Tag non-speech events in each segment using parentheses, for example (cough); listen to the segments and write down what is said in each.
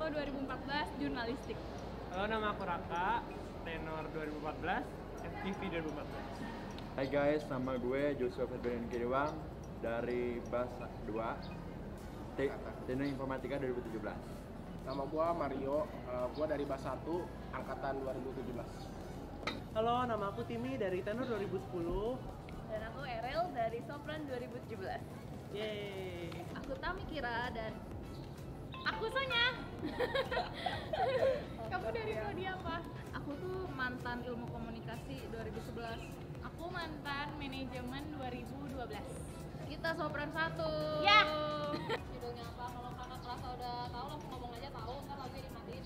Expo 2014 Jurnalistik. Halo, nama aku Raka, tenor 2014, FTV 2014. Hai guys, nama gue Joshua Febrian Kiriwang dari BAS 2 Te- Teknik Informatika 2017 Nama gua Mario, eh, gua dari BAS 1 angkatan 2017. Halo, nama aku Timi dari tenor 2010. Dan aku Erel dari Sopran 2017. Yeay. Aku Tami Kira dan aku Sonya. (laughs) Kamu dari prodi apa? Aku tuh mantan ilmu komunikasi 2011. Aku mantan manajemen 2012. Kita Sopran 1. Ya. judulnya apa kalau kakak kerasa udah tahu langsung ngomong aja tahu ntar lagunya dimatiin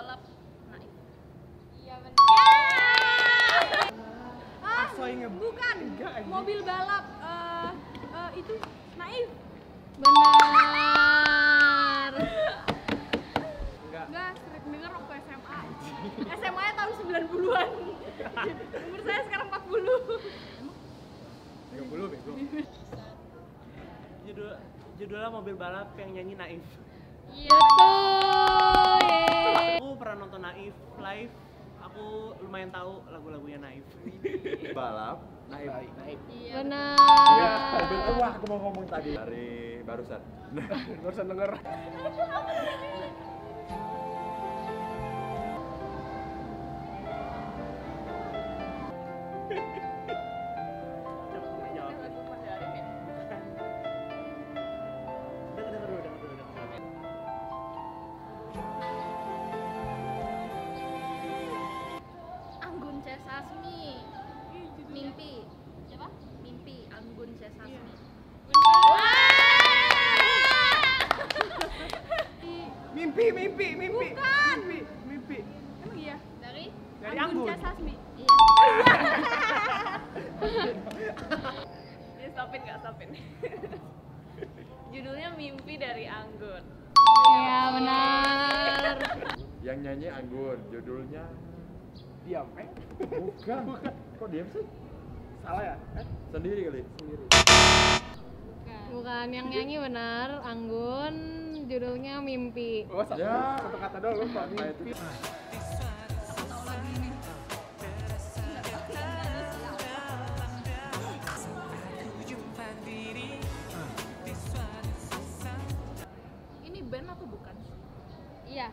balap naif. iya benar Ah, bukan. Enggak. Mobil balap eh eh, itu naif. Benar. Enggak. Enggak, sering denger waktu SMA. SMA tahun 90-an. Umur saya sekarang 40. 30 bego. Judul judulnya mobil balap yang nyanyi Naif. iya Aku pernah nonton Naif live. Aku lumayan tahu lagu-lagunya Naif. (laughs) balap Naik, naik. iya Benar. Ya, betul wah aku mau ngomong tadi Dari barusan (laughs) Barusan denger. Coba (laughs) stopin nggak stopin. (laughs) Judulnya Mimpi dari Anggun. iya benar Yang nyanyi Anggun, judulnya Diam, eh? Bukan Kok diam sih? Salah ya? Eh? Sendiri kali? Sendiri. bukan yang nyanyi benar Anggun judulnya mimpi Oh, satu, Ya. satu kata doang lupa. Apa iya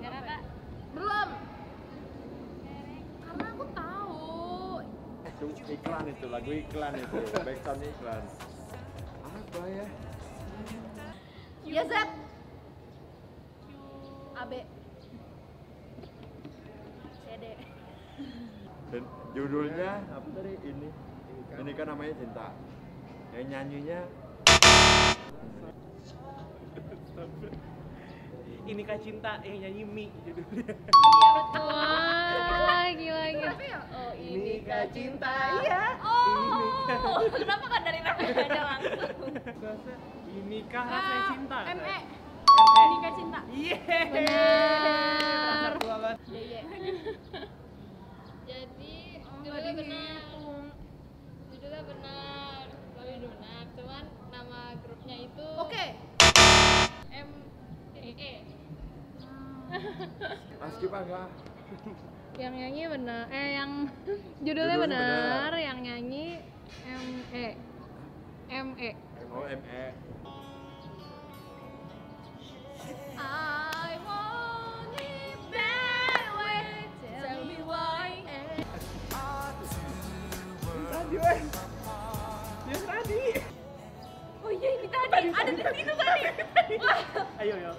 ya kakak Belum. Karena aku tahu. Itu iklan itu, lagu iklan itu Backsound iklan Apa ya? Ya Z. AB. CD. Dan judulnya apa tadi? Ini Ini kan namanya Cinta Yang nyanyinya Ini kah cinta yang nyanyi Mi judulnya. wah gila gila Apa ya? Oh, Ini kah cinta? Iya. Oh, kenapa kan dari namanya aja langsung? Ini kah rasanya cinta? ME. ME. Ini kah cinta? Iya. Yang nyanyi benar eh yang (laughs) judulnya Judulnya benar yang nyanyi M E M E Oh ME I want it that way. Tell me why. Tadi, weh. Dia tadi. Oh iya ini tadi ada di situ tadi. Wah. Ayo, yo.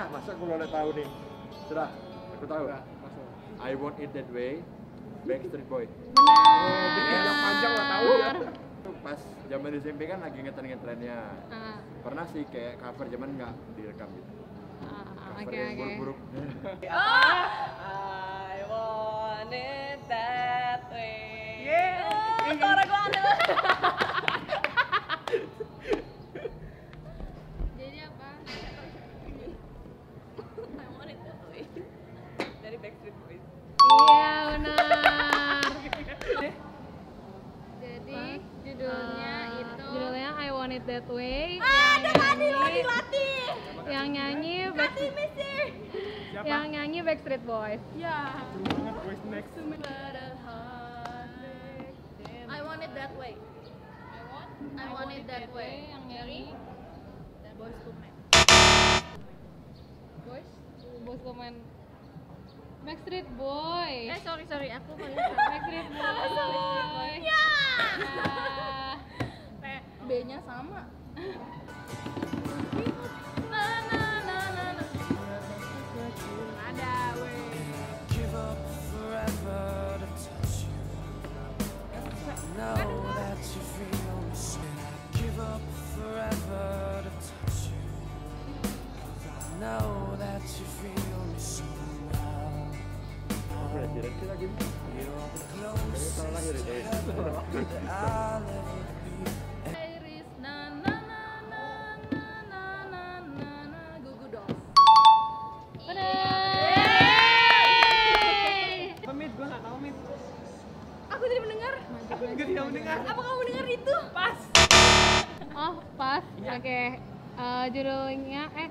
Ah, masa gue boleh tahu nih? Sudah, aku tahu. Udah, langsung. I want it that way. Backstreet Boy. Bikin yang panjang lah tahu ya. Pas zaman SMP kan lagi ngetren-ngetrennya. Ah, Pernah sih kayak cover zaman nggak direkam gitu. ah, Cover Oke yang oke. buruk-buruk. (laughs) I want it that way. Yeah. suara gue aneh (laughs) judulnya itu Judulnya I Want It That Way. Ada tadi yang lagi nyanyi, latih. yang nyanyi Back-. Siapa? yang nyanyi Backstreet Boys. ya. Voice next. I want it that way. I want I want it that way. yang nyari Boys to Men. Boys, Boys komen Backstreet Boy. Eh sorry sorry aku paling (laughs) Backstreet Boy. Ya. B-nya sama. (laughs) judulnya eh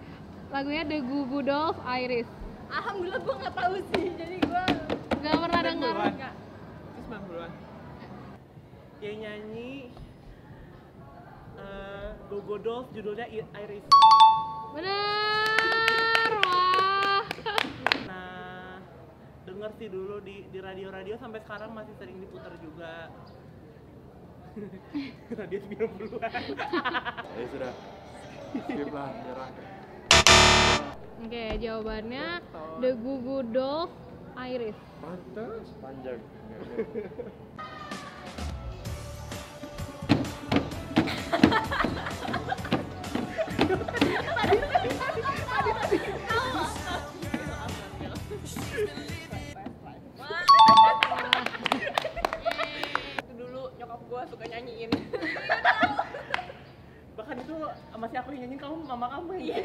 lagunya The Goo Goo Dolls Iris. Alhamdulillah gua nggak tahu sih. Jadi gua Gak pernah dengar. 90-an. Itu 90-an. Yang nyanyi eh Gogo Dolls judulnya Iris. Benar. Wah. Nah, denger sih dulu di di radio-radio sampai sekarang masih sering diputar juga. (laughs) radio 90-an. Ya sudah. Skip lah. Oke, jawabannya The Goo Dolls Iris. Pantes panjang. Dulu nyokap gue suka nyanyiin. Itu masih aku yang nyanyiin kamu mama kamu ya.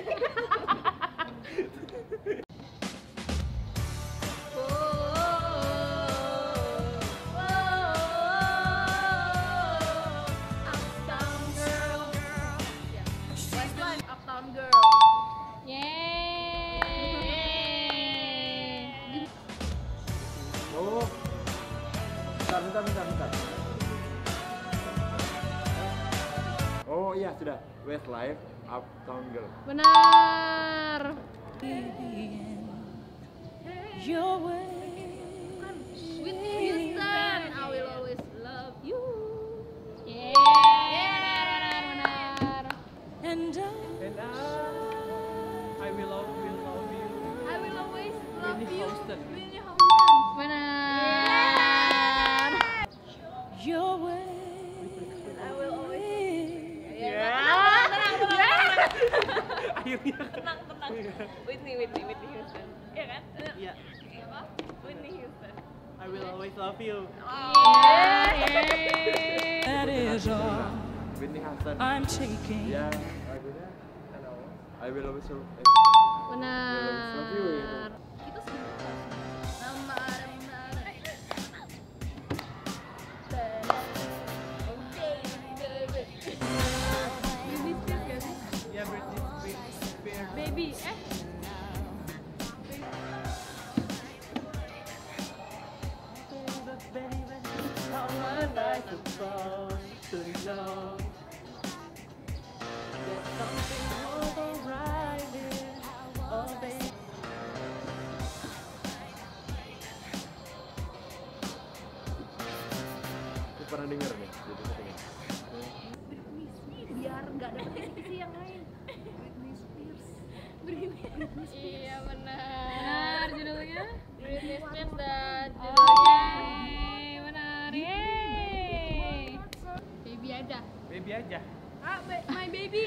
Uptown Girl. Westlife Uptown Girl. Yeay. Oh. Bentar, bentar, bentar, bentar. Sudah. Westlife, Uptown Girl. Benar. Your way. Akhirnya. Tenang, tenang. Whitney, Whitney, Whitney Houston. Iya kan? Iya. Apa? Whitney Houston. I will always love you. Yeay. That is all Whitney Houston. I'm taking. Ya, lagunya I will always love you Benar. to pernah denger nih? Britney Spears biar nggak ada yang lain. Iya benar. Benar judulnya? Britney Spears dan judulnya Baby aja. Ah, ba- my baby.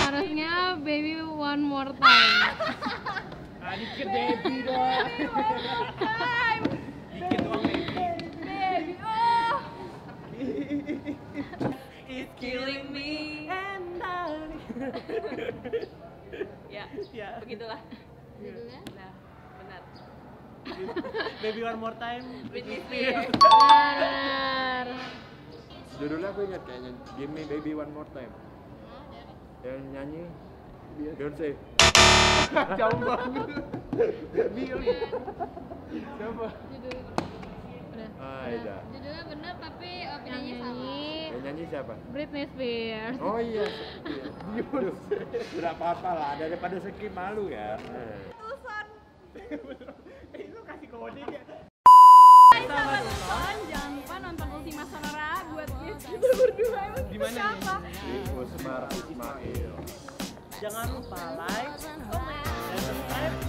Harusnya baby one more time. (laughs) Ah, dikit baby doang. (laughs) dikit doang baby. Baby. Oh. It's killing me and I. (laughs) Ya, ya. begitulah. Judulnya? Nah, benar. Baby one more time. Britney. Spears. Benar. Judulnya aku ingat kayaknya Give Me Baby One More Time. Yang nyanyi Beyonce. (laughs) Jauh banget. Billy. Siapa? Judul. Udah. Ah, iya. Judulnya benar tapi Yang opininya sama. nyanyi Yang nyanyi siapa? Britney Spears. Oh iya. iya. Aduh, Tidak apa-apa lah, daripada skip malu ya. Itu (laughs) kasih kode ya. Sahabat nonton, Di mana siapa? Ismail. Jangan lupa like dan subscribe